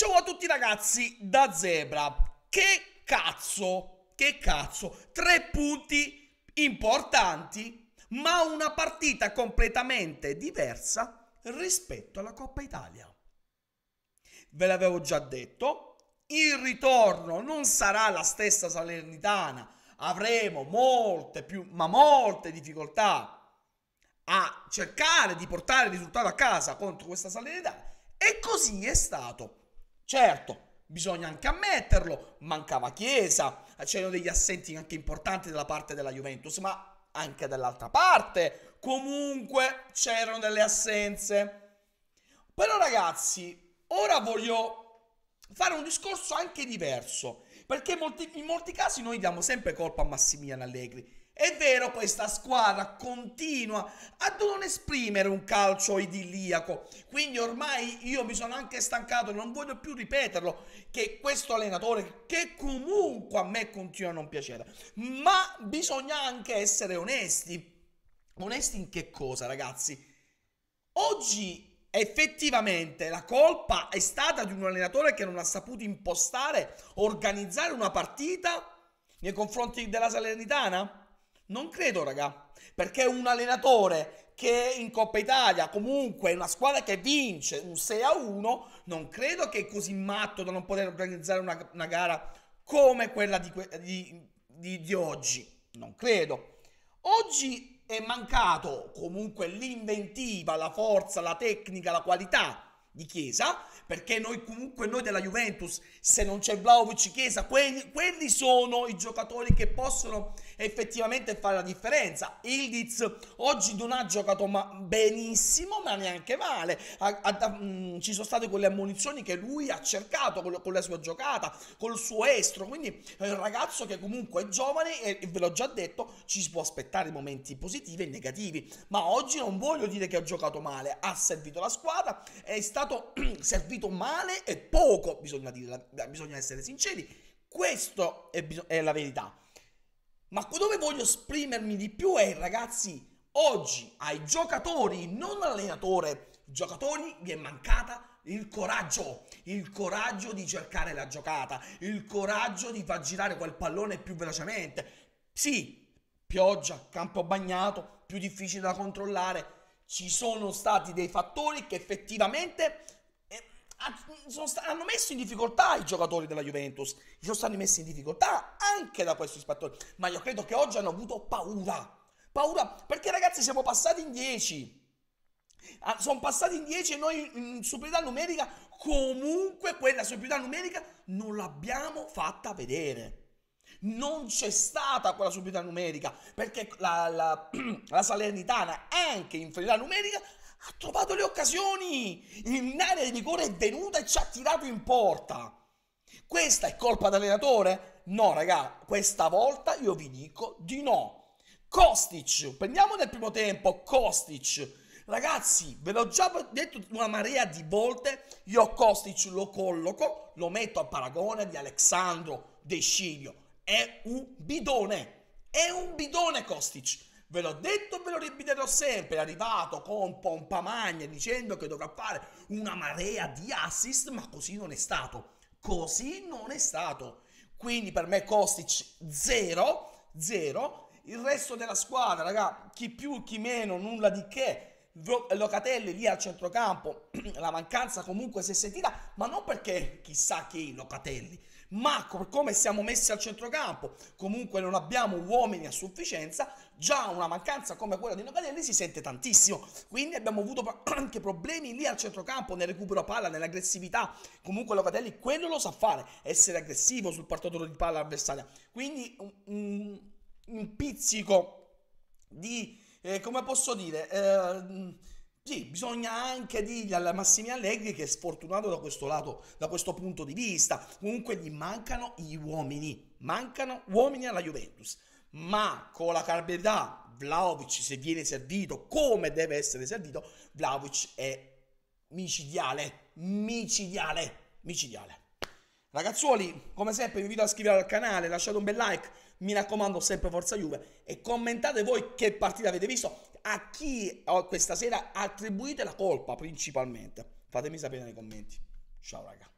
Ciao a tutti ragazzi da Zebra. Che cazzo, che cazzo, tre punti importanti, ma una partita completamente diversa rispetto alla Coppa Italia. Ve l'avevo già detto, il ritorno non sarà la stessa Salernitana, avremo molte più, ma molte difficoltà a cercare di portare il risultato a casa contro questa Salernitana e così è stato. Certo, bisogna anche ammetterlo, mancava Chiesa, c'erano degli assenti anche importanti dalla parte della Juventus, ma anche dall'altra parte comunque c'erano delle assenze. Però ragazzi, ora voglio fare un discorso anche diverso, perché in molti casi noi diamo sempre colpa a Massimiliano Allegri. È vero, questa squadra continua a non esprimere un calcio idilliaco, quindi ormai io mi sono anche stancato, non voglio più ripeterlo, che questo allenatore, che comunque a me continua a non piacere, ma bisogna anche essere onesti. Onesti in che cosa, ragazzi? Oggi effettivamente la colpa è stata di un allenatore che non ha saputo impostare, organizzare una partita nei confronti della Salernitana? Non credo, raga. Perché un allenatore che in Coppa Italia, comunque una squadra che vince un 6 a 1, non credo che è così matto da non poter organizzare una, una gara come quella di, di, di, di oggi. Non credo. Oggi è mancato comunque l'inventiva, la forza, la tecnica, la qualità di Chiesa, perché noi comunque noi della Juventus, se non c'è Vlaovic Chiesa, quelli, quelli, sono i giocatori che possono effettivamente fare la differenza. Ildiz oggi non ha giocato ma benissimo, ma neanche male. Ha, ha, mh, mm, ci sono state quelle ammonizioni che lui ha cercato con, con la sua giocata, col suo estro, quindi è un ragazzo che comunque è giovane e, e ve l'ho già detto, ci si può aspettare momenti positivi e negativi, ma oggi non voglio dire che ha giocato male, ha servito la squadra, è stato stato servito male e poco, bisogna, dire, bisogna essere sinceri, questo è, è la verità. Ma dove voglio esprimermi di più è, ragazzi, oggi ai giocatori, non all'allenatore, giocatori vi è mancata il coraggio, il coraggio di cercare la giocata, il coraggio di far girare quel pallone più velocemente. Sì, pioggia, campo bagnato, più difficile da controllare, ci sono stati dei fattori che effettivamente eh, hanno messo in difficoltà i giocatori della Juventus, ci sono stati messi in difficoltà anche da questi fattori, ma io credo che oggi hanno avuto paura, paura perché ragazzi siamo passati in 10, ah, sono passati in 10 e noi in superiorità numerica comunque quella superiorità numerica non l'abbiamo fatta vedere non c'è stata quella superiorità numerica perché la, la, la Salernitana anche in inferiorità numerica ha trovato le occasioni. In area di rigore è venuta e ci ha tirato in porta. Questa è colpa dell'allenatore? no raga questa volta io vi dico di no. Kostic prendiamo nel primo tempo Kostic. Ragazzi, ve l'ho già detto una marea di volte, io Kostic lo colloco, lo metto al paragone di Alexandro De Sciglio è un bidone. È un bidone Kostic. Ve l'ho detto ve lo ripeterò sempre. È arrivato con pompa magna dicendo che dovrà fare una marea di assist, ma così non è stato. Così non è stato. Quindi per me Kostic 0, 0. Il resto della squadra, raga, chi più, chi meno, nulla di che. Locatelli lì al centrocampo, la mancanza comunque si è sentita, ma non perché chissà chi Locatelli, ma come siamo messi al centrocampo, comunque non abbiamo uomini a sufficienza, già una mancanza come quella di Locatelli si sente tantissimo. Quindi abbiamo avuto anche problemi lì al centrocampo, nel recupero palla, nell'aggressività. Comunque Locatelli quello lo sa fare, essere aggressivo sul portatore di palla avversaria. Quindi un, un, un pizzico di, eh, come posso dire, eh, sì, bisogna anche dirgli alla Massimi Allegri che è sfortunato da questo lato, da questo punto di vista. Comunque gli mancano gli uomini, mancano uomini alla Juventus. Ma con la carbonità, Vlaovic se viene servito come deve essere servito, Vlaovic è micidiale, micidiale, micidiale. Ragazzuoli, come sempre vi invito a iscrivervi al canale, lasciate un bel like, mi raccomando sempre Forza Juve e commentate voi che partita avete visto, a chi questa sera attribuite la colpa principalmente. Fatemi sapere nei commenti. Ciao raga.